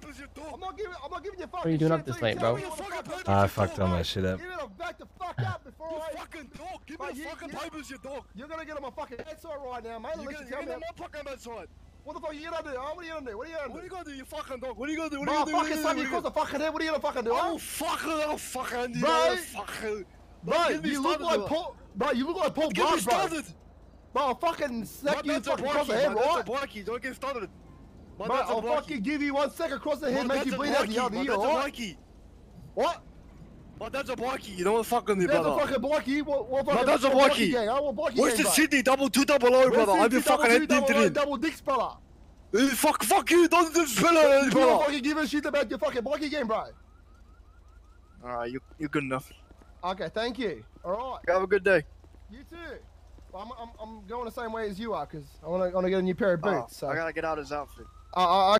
papers, you dog. I'm not giving. I'm not giving you fucking. What are you doing shit up this late, bro? me Give me what your the fucking fuck- papers. Ah, I fucked all my shit up. Give it up. Back the fuck up before You I. fucking dog. Give me Mate, your you- fucking you- papers, you dog. You're gonna get on my fucking head sore right now, mate. You Unless get, you you tell get on my fucking bad. What the fuck are you gonna do? Huh? What are you gonna do? What are you gonna What are do? you gonna do, you fucking dog? What are you gonna do? What are you I'll gonna do? fucking slap you across the fucking head. What are you gonna fucking do? Oh, Huh? fucking, oh, fucking, you Bro. know, fucking. Bro, Don't get me you look like. Paul. Bro, you look like Paul Get me Blart, bro. started. Bro, I'll fucking My you fucking across the head, my dad's a right? Don't get started. My dad's a I'll fucking give you one second across the head, My make you bleed out the other ear, a alright? What? My dad's a blocky. You know what fucking me, That's a fucking blocky. What, what My fucking dad's a blocky. gang? Huh? What blocky Where's gang, the? Sydney double two double O, brother? The double fucking head into it. Double dick speller. Eh, Fuck, fuck you. Don't do spell it, You don't fucking give a shit about your fucking blocky game, bro. Alright, you, you're good enough. Okay, thank you. Alright, Have a good day. you too. Well, I'm, I'm, I'm going the same way as you are, because I want to get a new pair of Oh, boots. so. I gotta get out of his outfit. I, I,